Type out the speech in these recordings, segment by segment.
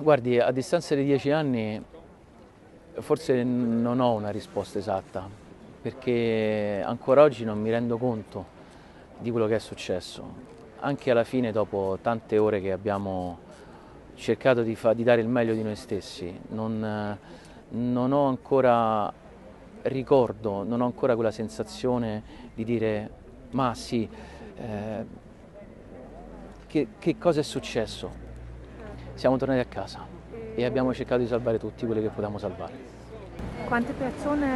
Guardi, a distanza di dieci anni forse non ho una risposta esatta, perché ancora oggi non mi rendo conto di quello che è successo. Anche alla fine, dopo tante ore che abbiamo cercato di, di dare il meglio di noi stessi, non, non ho ancora ricordo, non ho ancora quella sensazione di dire ma sì, eh, che, che cosa è successo? Siamo tornati a casa e abbiamo cercato di salvare tutti quelli che potevamo salvare. Quante persone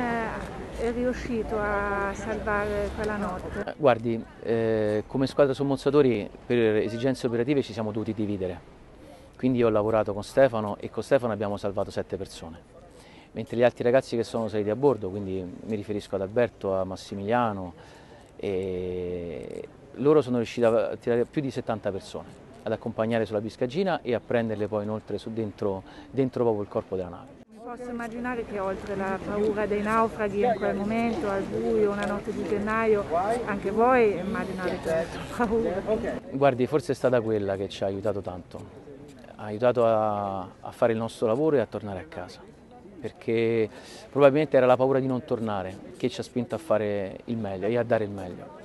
è riuscito a salvare quella notte? Guardi, eh, come squadra sommozzatori per esigenze operative ci siamo dovuti dividere. Quindi io ho lavorato con Stefano e con Stefano abbiamo salvato sette persone mentre gli altri ragazzi che sono saliti a bordo, quindi mi riferisco ad Alberto, a Massimiliano, loro sono riusciti a tirare più di 70 persone, ad accompagnare sulla biscagina e a prenderle poi inoltre dentro, dentro proprio il corpo della nave. Posso immaginare che oltre alla paura dei naufraghi in quel momento, al buio, una notte di gennaio, anche voi immaginate paura. Guardi, forse è stata quella che ci ha aiutato tanto, ha aiutato a, a fare il nostro lavoro e a tornare a casa perché probabilmente era la paura di non tornare che ci ha spinto a fare il meglio e a dare il meglio.